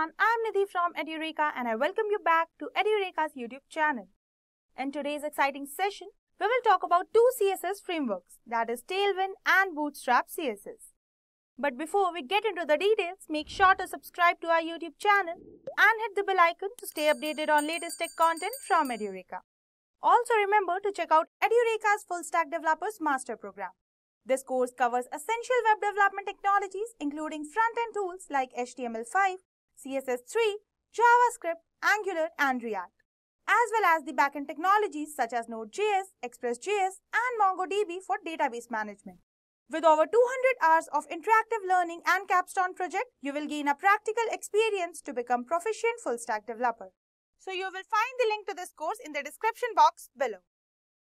everyone, I am Nidhi from Edureka and I welcome you back to Edureka's YouTube channel. In today's exciting session, we will talk about two CSS frameworks that is Tailwind and Bootstrap CSS. But before we get into the details, make sure to subscribe to our YouTube channel and hit the bell icon to stay updated on latest tech content from Edureka. Also remember to check out Edureka's Full Stack Developers Master Program. This course covers essential web development technologies including front-end tools like HTML5, CSS3, JavaScript, Angular and React, as well as the backend technologies such as Node.js, ExpressJS and MongoDB for database management. With over 200 hours of interactive learning and capstone project, you will gain a practical experience to become proficient full stack developer. So you will find the link to this course in the description box below.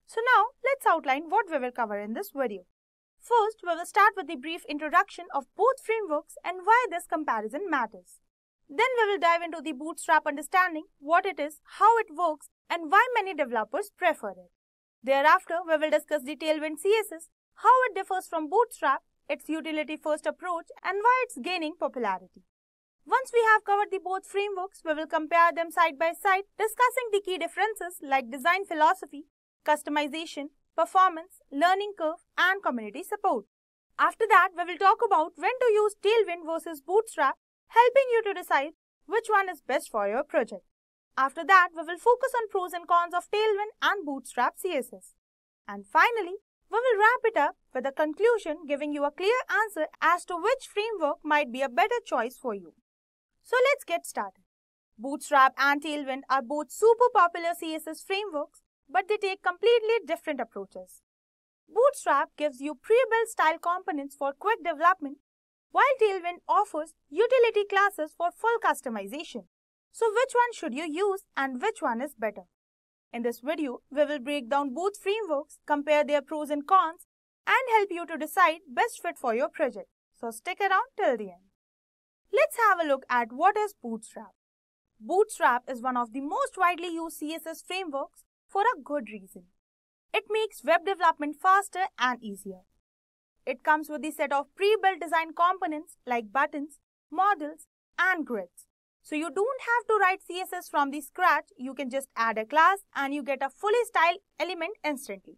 So now let's outline what we will cover in this video. First, we will start with the brief introduction of both frameworks and why this comparison matters. Then we will dive into the Bootstrap understanding, what it is, how it works, and why many developers prefer it. Thereafter, we will discuss the Tailwind CSS, how it differs from Bootstrap, its utility-first approach, and why it's gaining popularity. Once we have covered the both frameworks, we will compare them side by side, discussing the key differences like design philosophy, customization, performance, learning curve, and community support. After that, we will talk about when to use Tailwind versus Bootstrap, helping you to decide which one is best for your project. After that, we will focus on pros and cons of Tailwind and Bootstrap CSS. And finally, we will wrap it up with a conclusion giving you a clear answer as to which framework might be a better choice for you. So let's get started. Bootstrap and Tailwind are both super popular CSS frameworks but they take completely different approaches. Bootstrap gives you pre-built style components for quick development, while Tailwind offers utility classes for full customization. So which one should you use and which one is better? In this video, we will break down both frameworks, compare their pros and cons, and help you to decide best fit for your project. So stick around till the end. Let's have a look at what is Bootstrap. Bootstrap is one of the most widely used CSS frameworks for a good reason. It makes web development faster and easier. It comes with a set of pre-built design components like buttons, models, and grids. So you don't have to write CSS from the scratch, you can just add a class and you get a fully styled element instantly.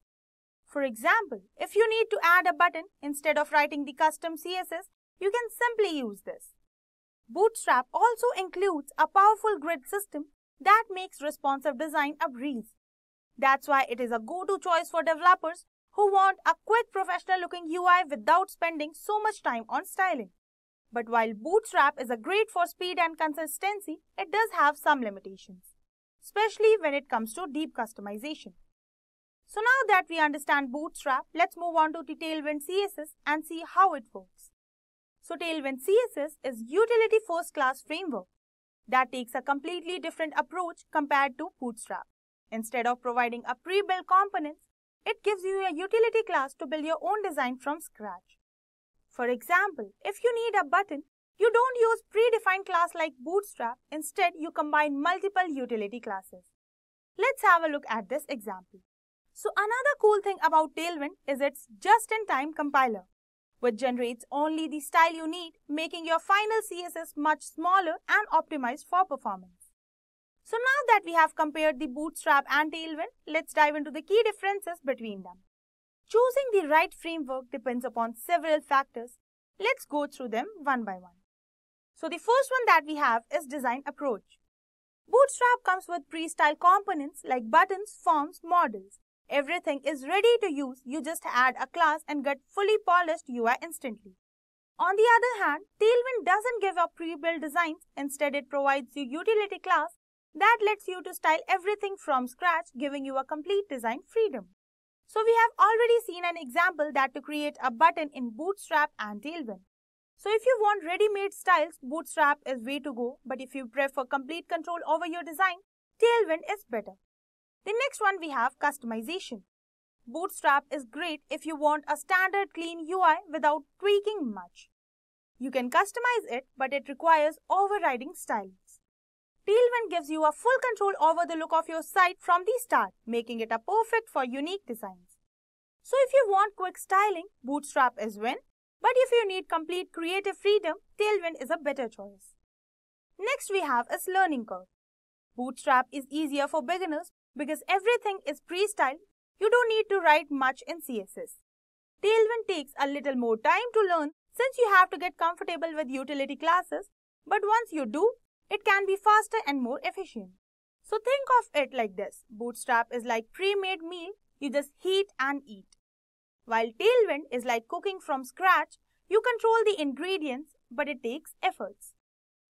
For example, if you need to add a button instead of writing the custom CSS, you can simply use this. Bootstrap also includes a powerful grid system that makes responsive design a breeze. That's why it is a go-to choice for developers who want a quick professional looking UI without spending so much time on styling. But while Bootstrap is a great for speed and consistency, it does have some limitations, especially when it comes to deep customization. So now that we understand Bootstrap, let's move on to the Tailwind CSS and see how it works. So Tailwind CSS is utility first class framework that takes a completely different approach compared to Bootstrap. Instead of providing a pre-built components, it gives you a utility class to build your own design from scratch. For example, if you need a button, you don't use predefined class like Bootstrap. Instead, you combine multiple utility classes. Let's have a look at this example. So another cool thing about Tailwind is its just-in-time compiler, which generates only the style you need, making your final CSS much smaller and optimized for performance. So now that we have compared the Bootstrap and Tailwind, let's dive into the key differences between them. Choosing the right framework depends upon several factors. Let's go through them one by one. So the first one that we have is design approach. Bootstrap comes with pre-style components like buttons, forms, models. Everything is ready to use. You just add a class and get fully polished UI instantly. On the other hand, Tailwind doesn't give up pre-built designs. Instead, it provides you utility class that lets you to style everything from scratch, giving you a complete design freedom. So we have already seen an example that to create a button in Bootstrap and Tailwind. So if you want ready-made styles, Bootstrap is way to go, but if you prefer complete control over your design, Tailwind is better. The next one we have customization. Bootstrap is great if you want a standard clean UI without tweaking much. You can customize it, but it requires overriding styles. Tailwind gives you a full control over the look of your site from the start, making it a perfect for unique designs. So if you want quick styling, Bootstrap is win. But if you need complete creative freedom, Tailwind is a better choice. Next we have is learning curve. Bootstrap is easier for beginners because everything is pre-styled. You don't need to write much in CSS. Tailwind takes a little more time to learn since you have to get comfortable with utility classes, but once you do, it can be faster and more efficient. So think of it like this. Bootstrap is like pre-made meal, you just heat and eat. While Tailwind is like cooking from scratch, you control the ingredients, but it takes efforts.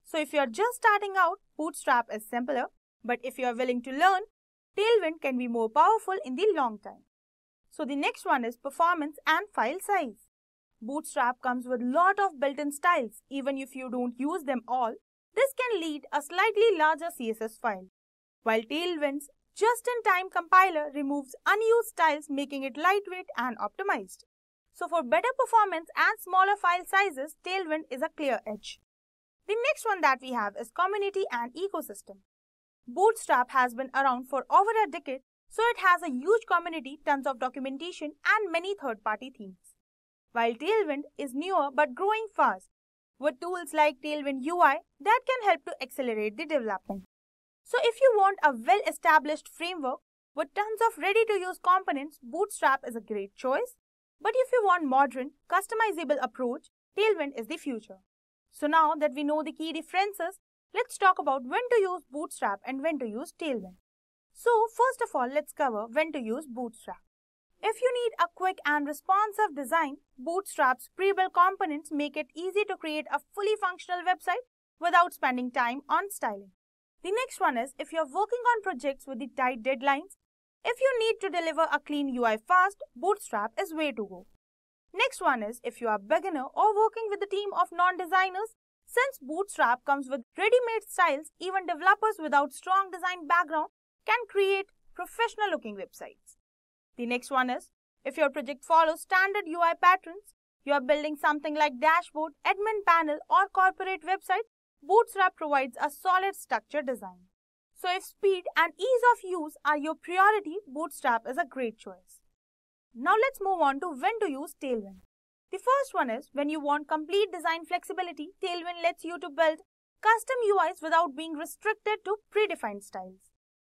So if you're just starting out, Bootstrap is simpler, but if you're willing to learn, Tailwind can be more powerful in the long time. So the next one is performance and file size. Bootstrap comes with lot of built-in styles. Even if you don't use them all, this can lead a slightly larger CSS file. While Tailwind's just-in-time compiler removes unused styles making it lightweight and optimized. So for better performance and smaller file sizes, Tailwind is a clear edge. The next one that we have is community and ecosystem. Bootstrap has been around for over a decade, so it has a huge community, tons of documentation and many third-party themes. While Tailwind is newer but growing fast, with tools like Tailwind UI that can help to accelerate the development. So if you want a well-established framework with tons of ready-to-use components, Bootstrap is a great choice. But if you want modern, customizable approach, Tailwind is the future. So now that we know the key differences, let's talk about when to use Bootstrap and when to use Tailwind. So first of all, let's cover when to use Bootstrap. If you need a quick and responsive design, Bootstrap's pre-built components make it easy to create a fully functional website without spending time on styling. The next one is if you're working on projects with the tight deadlines, if you need to deliver a clean UI fast, Bootstrap is way to go. Next one is if you are a beginner or working with a team of non-designers, since Bootstrap comes with ready-made styles, even developers without strong design background can create professional looking websites. The next one is if your project follows standard UI patterns, you are building something like dashboard, admin panel or corporate website, Bootstrap provides a solid structure design. So if speed and ease of use are your priority, Bootstrap is a great choice. Now let's move on to when to use Tailwind. The first one is when you want complete design flexibility, Tailwind lets you to build custom UIs without being restricted to predefined styles.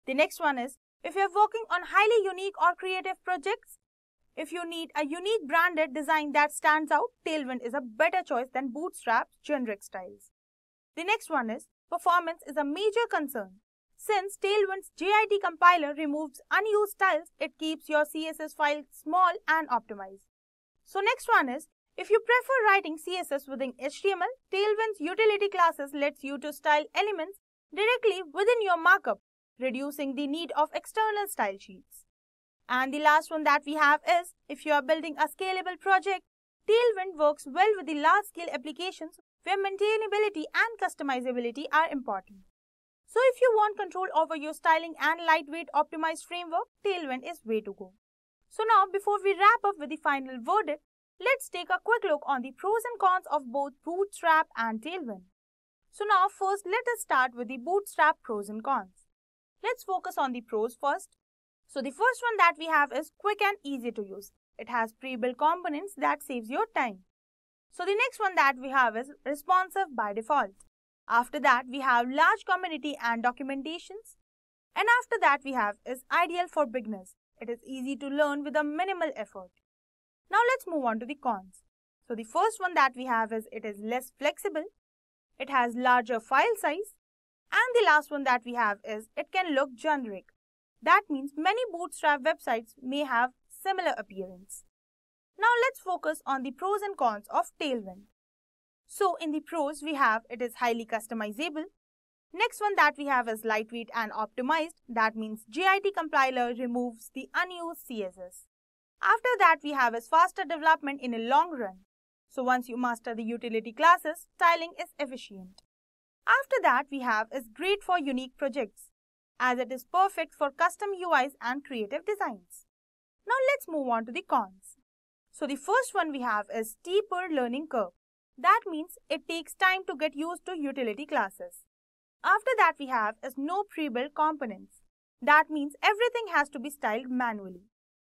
The next one is if you're working on highly unique or creative projects, if you need a unique branded design that stands out, Tailwind is a better choice than Bootstrap's generic styles. The next one is performance is a major concern. Since Tailwind's JIT compiler removes unused styles, it keeps your CSS file small and optimized. So next one is, if you prefer writing CSS within HTML, Tailwind's utility classes lets you to style elements directly within your markup, reducing the need of external style sheets. And the last one that we have is, if you are building a scalable project, Tailwind works well with the large-scale applications where maintainability and customizability are important. So if you want control over your styling and lightweight optimized framework, Tailwind is way to go. So now before we wrap up with the final verdict, let's take a quick look on the pros and cons of both Bootstrap and Tailwind. So now first let us start with the Bootstrap pros and cons. Let's focus on the pros first. So the first one that we have is quick and easy to use. It has pre-built components that saves your time. So the next one that we have is responsive by default. After that, we have large community and documentations. And after that, we have is ideal for beginners. It is easy to learn with a minimal effort. Now let's move on to the cons. So the first one that we have is it is less flexible. It has larger file size. And the last one that we have is it can look generic. That means many Bootstrap websites may have similar appearance. Now let's focus on the pros and cons of Tailwind. So in the pros we have it is highly customizable. Next one that we have is lightweight and optimized. That means JIT compiler removes the unused CSS. After that we have is faster development in a long run. So once you master the utility classes, styling is efficient. After that we have is great for unique projects as it is perfect for custom UIs and creative designs. Now let's move on to the cons. So the first one we have is steeper learning curve. That means it takes time to get used to utility classes. After that we have is no pre-built components. That means everything has to be styled manually.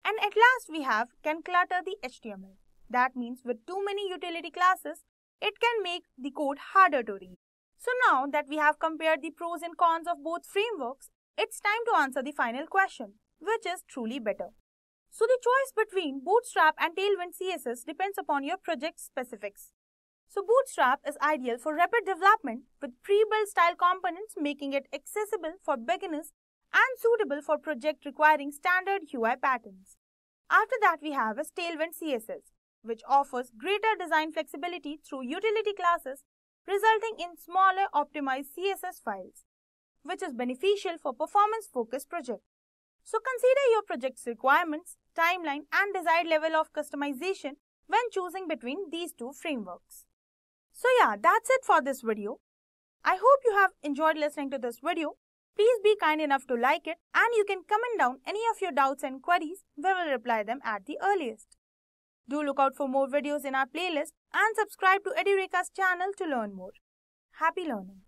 And at last we have can clutter the HTML. That means with too many utility classes, it can make the code harder to read. So now that we have compared the pros and cons of both frameworks, it's time to answer the final question, which is truly better. So the choice between Bootstrap and Tailwind CSS depends upon your project specifics. So Bootstrap is ideal for rapid development with pre-built style components making it accessible for beginners and suitable for projects requiring standard UI patterns. After that we have a Tailwind CSS, which offers greater design flexibility through utility classes resulting in smaller optimized CSS files, which is beneficial for performance-focused projects. So consider your project's requirements, timeline and desired level of customization when choosing between these two frameworks. So yeah, that's it for this video. I hope you have enjoyed listening to this video. Please be kind enough to like it and you can comment down any of your doubts and queries. We will reply them at the earliest. Do look out for more videos in our playlist and subscribe to Edureka's channel to learn more. Happy learning!